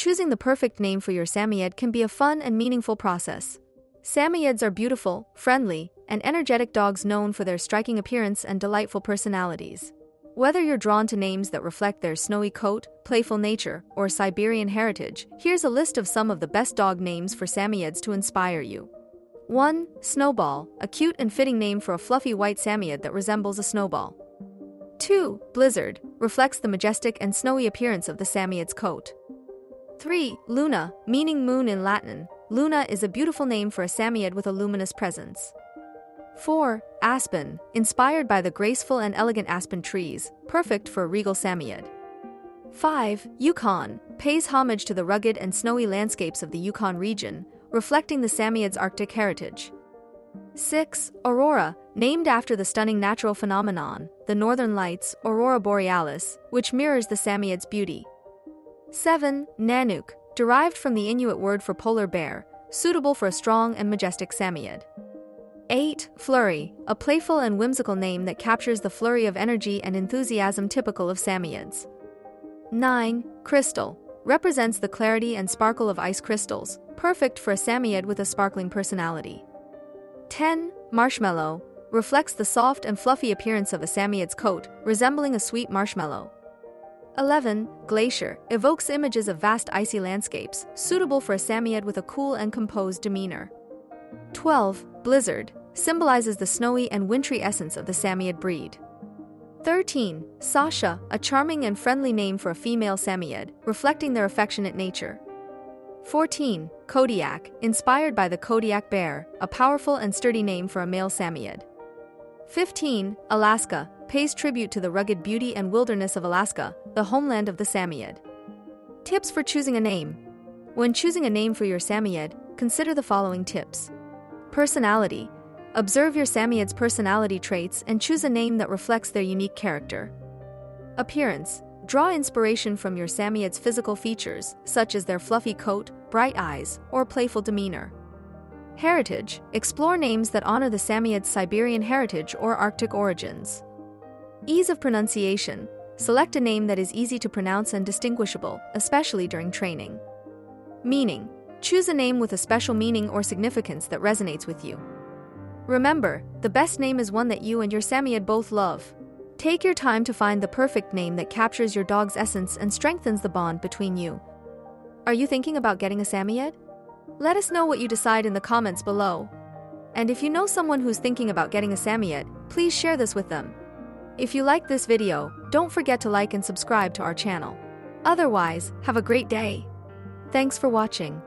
choosing the perfect name for your Samoyed can be a fun and meaningful process. Samoyeds are beautiful, friendly, and energetic dogs known for their striking appearance and delightful personalities. Whether you're drawn to names that reflect their snowy coat, playful nature, or Siberian heritage, here's a list of some of the best dog names for Samoyeds to inspire you. 1. Snowball, a cute and fitting name for a fluffy white Samoyed that resembles a snowball. 2. Blizzard, reflects the majestic and snowy appearance of the Samoyed's coat. 3. Luna, meaning moon in Latin. Luna is a beautiful name for a Samoyed with a luminous presence. 4. Aspen, inspired by the graceful and elegant aspen trees, perfect for a regal Samoyed. 5. Yukon, pays homage to the rugged and snowy landscapes of the Yukon region, reflecting the Samoyed's Arctic heritage. 6. Aurora, named after the stunning natural phenomenon, the Northern Lights, Aurora Borealis, which mirrors the Samoyed's beauty. 7. Nanook, derived from the Inuit word for polar bear, suitable for a strong and majestic Samoyed. 8. Flurry, a playful and whimsical name that captures the flurry of energy and enthusiasm typical of Samoyeds. 9. Crystal, represents the clarity and sparkle of ice crystals, perfect for a Samoyed with a sparkling personality. 10. Marshmallow, reflects the soft and fluffy appearance of a Samoyed's coat, resembling a sweet marshmallow. 11. Glacier evokes images of vast icy landscapes, suitable for a Samoyed with a cool and composed demeanor. 12. Blizzard symbolizes the snowy and wintry essence of the Samoyed breed. 13. Sasha, a charming and friendly name for a female Samoyed, reflecting their affectionate nature. 14. Kodiak, inspired by the Kodiak bear, a powerful and sturdy name for a male Samoyed. 15. Alaska, pays tribute to the rugged beauty and wilderness of Alaska, the homeland of the Samoyed. Tips for choosing a name. When choosing a name for your Samoyed, consider the following tips. Personality. Observe your Samoyed's personality traits and choose a name that reflects their unique character. Appearance. Draw inspiration from your Samoyed's physical features, such as their fluffy coat, bright eyes, or playful demeanor. Heritage. Explore names that honor the Samoyed's Siberian heritage or Arctic origins. Ease of pronunciation. Select a name that is easy to pronounce and distinguishable, especially during training. Meaning. Choose a name with a special meaning or significance that resonates with you. Remember, the best name is one that you and your Samoyed both love. Take your time to find the perfect name that captures your dog's essence and strengthens the bond between you. Are you thinking about getting a Samoyed? Let us know what you decide in the comments below. And if you know someone who's thinking about getting a Samoyed, please share this with them. If you like this video, don't forget to like and subscribe to our channel. Otherwise, have a great day. Thanks for watching.